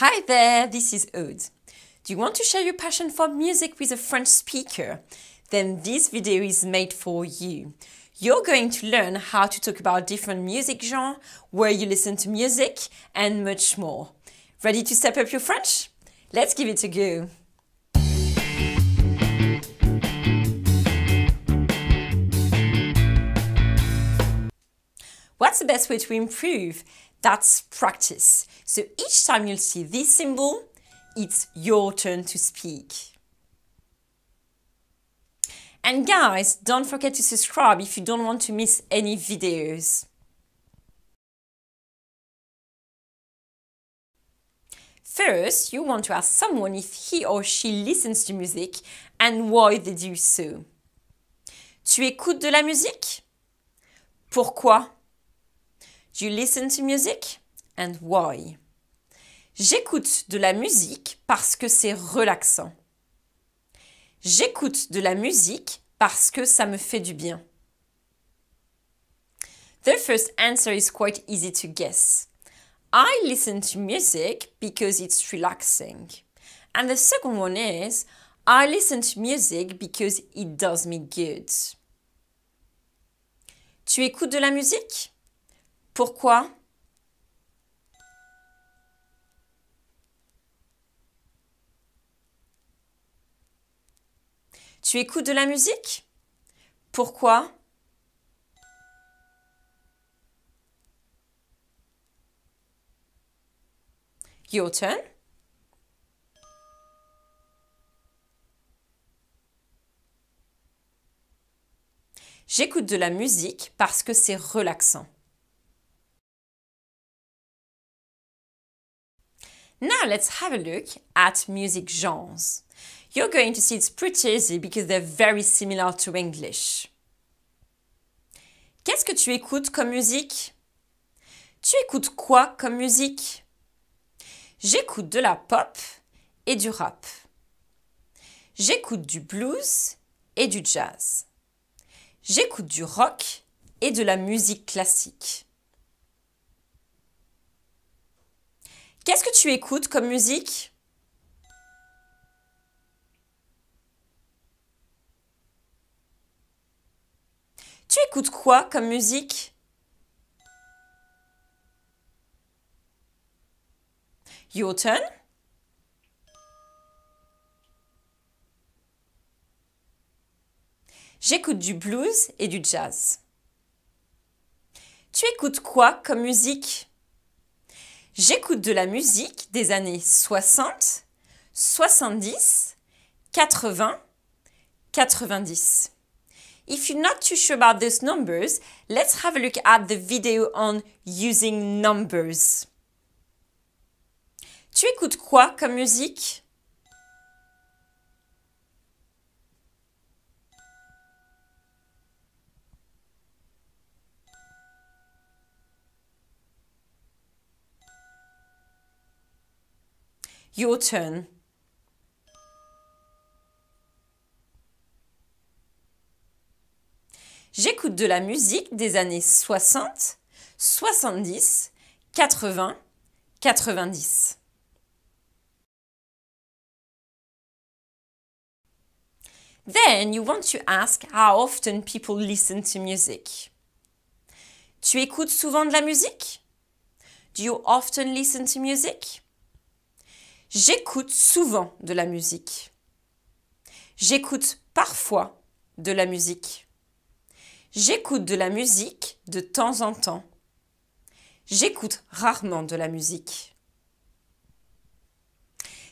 Hi there, this is Aude. Do you want to share your passion for music with a French speaker? Then this video is made for you. You're going to learn how to talk about different music genres, where you listen to music, and much more. Ready to step up your French? Let's give it a go. What's the best way to improve? That's practice. So each time you'll see this symbol, it's your turn to speak. And guys, don't forget to subscribe if you don't want to miss any videos. First, you want to ask someone if he or she listens to music and why they do so. Tu écoutes de la musique? Pourquoi? You listen to music? And why? J'écoute de la musique parce que c'est relaxant. J'écoute de la musique parce que ça me fait du bien. The first answer is quite easy to guess. I listen to music because it's relaxing. And the second one is I listen to music because it does me good. Tu écoutes de la musique? Pourquoi? Tu écoutes de la musique? Pourquoi? Your turn. J'écoute de la musique parce que c'est relaxant. Now let's have a look at music genres. You're going to see it's pretty easy because they're very similar to English. Qu'est-ce que tu écoutes comme musique? Tu écoutes quoi comme musique? J'écoute de la pop et du rap. J'écoute du blues et du jazz. J'écoute du rock et de la musique classique. Qu'est-ce que tu écoutes comme musique? Tu écoutes quoi comme musique? Your turn. J'écoute du blues et du jazz. Tu écoutes quoi comme musique? J'écoute de la musique des années 60, 70, 80, 90. If you're not too sure about those numbers, let's have a look at the video on using numbers. Tu écoutes quoi comme musique? Your turn. J'écoute de la musique des années 60, 70, 80, 90. Then you want to ask how often people listen to music. Tu écoutes souvent de la musique? Do you often listen to music? J'écoute souvent de la musique. J'écoute parfois de la musique. J'écoute de la musique de temps en temps. J'écoute rarement de la musique.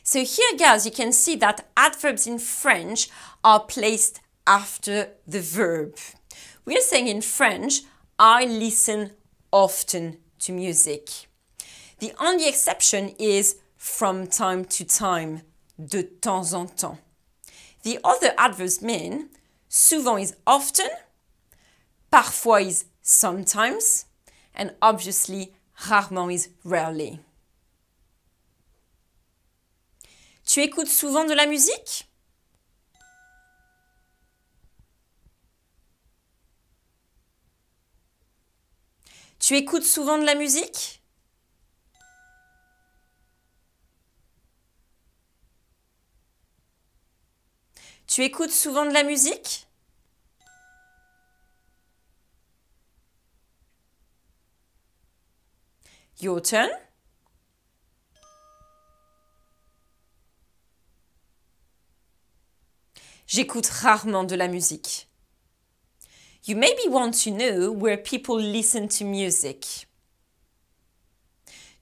So here guys, you can see that adverbs in French are placed after the verb. We are saying in French, I listen often to music. The only exception is from time to time, de temps en temps. The other adverbs mean souvent is often, parfois is sometimes, and obviously rarement is rarely. Tu écoutes souvent de la musique? Tu écoutes souvent de la musique? Tu écoutes souvent de la musique? Your turn. J'écoute rarement de la musique. You maybe want to know where people listen to music.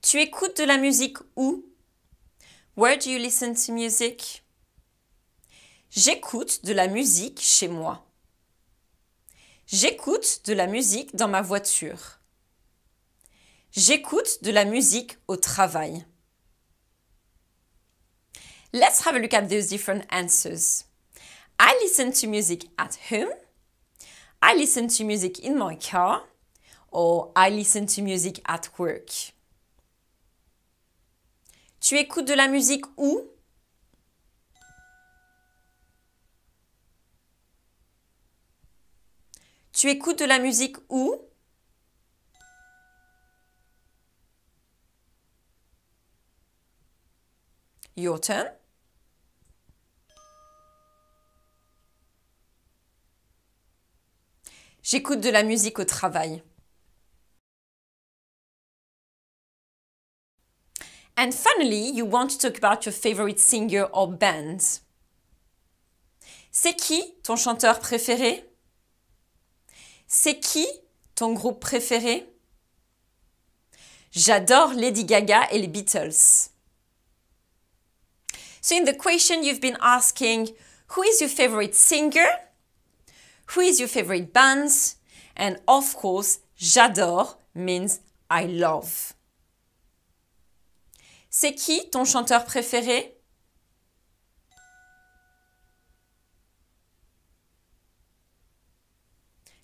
Tu écoutes de la musique où? Where do you listen to music? J'écoute de la musique chez moi. J'écoute de la musique dans ma voiture. J'écoute de la musique au travail. Let's have a look at those different answers. I listen to music at home. I listen to music in my car. Or I listen to music at work. Tu écoutes de la musique où? Tu écoutes de la musique où? Your turn. J'écoute de la musique au travail. And finally, you want to talk about your favorite singer or band. C'est qui ton chanteur préféré? C'est qui ton groupe préféré? J'adore Lady Gaga et les Beatles. So in the question you've been asking, who is your favorite singer? Who is your favorite band? And of course, j'adore means I love. C'est qui ton chanteur préféré?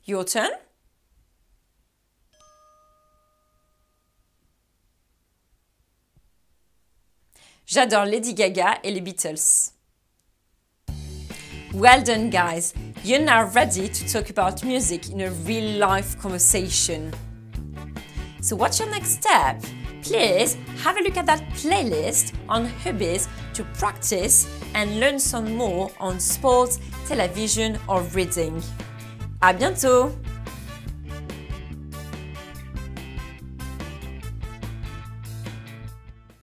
Your turn. J'adore Lady Gaga et les Beatles. Well done, guys. You're now ready to talk about music in a real life conversation. So, what's your next step? Please have a look at that playlist on hobbies to practice and learn some more on sports, television, or reading. À bientôt!